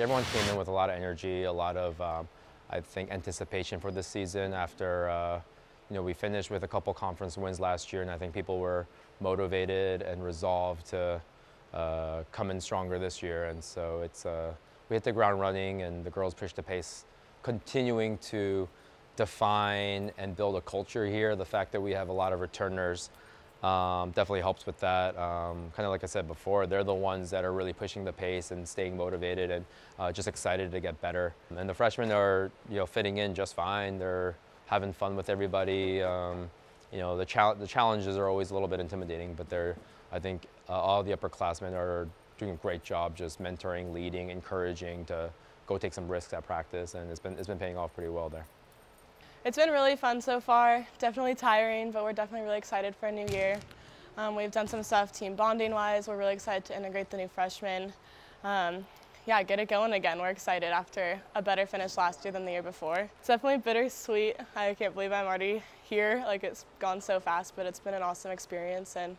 Everyone came in with a lot of energy, a lot of, um, I think, anticipation for this season after, uh, you know, we finished with a couple conference wins last year, and I think people were motivated and resolved to uh, come in stronger this year. And so it's, uh, we hit the ground running, and the girls pushed the pace, continuing to define and build a culture here. The fact that we have a lot of returners um, definitely helps with that. Um, kind of like I said before, they're the ones that are really pushing the pace and staying motivated and uh, just excited to get better. And the freshmen are, you know, fitting in just fine. They're having fun with everybody. Um, you know, the, chal the challenges are always a little bit intimidating, but they're, I think, uh, all the upperclassmen are doing a great job just mentoring, leading, encouraging to go take some risks at practice, and it's been, it's been paying off pretty well there. It's been really fun so far. Definitely tiring, but we're definitely really excited for a new year. Um, we've done some stuff team bonding wise. We're really excited to integrate the new freshmen. Um, yeah, get it going again. We're excited after a better finish last year than the year before. It's definitely bittersweet. I can't believe I'm already here. Like it's gone so fast, but it's been an awesome experience and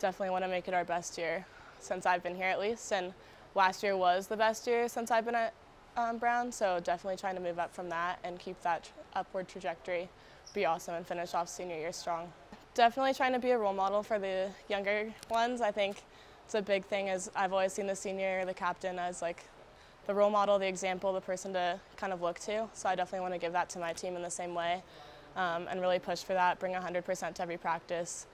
definitely want to make it our best year since I've been here at least. And last year was the best year since I've been at um, Brown, so definitely trying to move up from that and keep that upward trajectory. Be awesome and finish off senior year strong. Definitely trying to be a role model for the younger ones. I think it's a big thing as I've always seen the senior, the captain as like the role model, the example, the person to kind of look to. So I definitely want to give that to my team in the same way um, and really push for that, bring 100% to every practice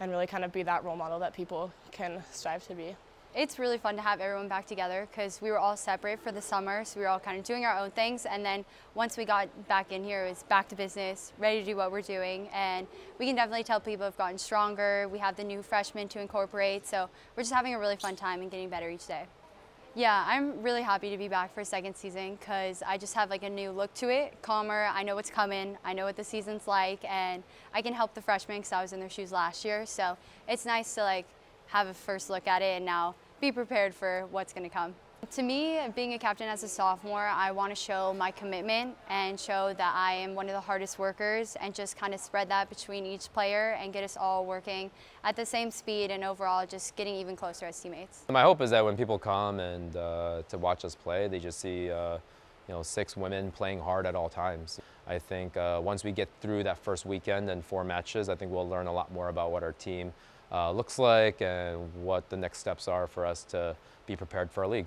and really kind of be that role model that people can strive to be. It's really fun to have everyone back together because we were all separate for the summer, so we were all kind of doing our own things. And then once we got back in here, it was back to business, ready to do what we're doing. And we can definitely tell people have gotten stronger. We have the new freshmen to incorporate, so we're just having a really fun time and getting better each day. Yeah, I'm really happy to be back for a second season because I just have like a new look to it, calmer. I know what's coming. I know what the season's like, and I can help the freshmen because I was in their shoes last year. So it's nice to like have a first look at it and now be prepared for what's going to come. To me, being a captain as a sophomore, I want to show my commitment and show that I am one of the hardest workers and just kind of spread that between each player and get us all working at the same speed and overall just getting even closer as teammates. My hope is that when people come and uh, to watch us play, they just see uh, you know, six women playing hard at all times. I think uh, once we get through that first weekend and four matches, I think we'll learn a lot more about what our team Uh, looks like and what the next steps are for us to be prepared for our league.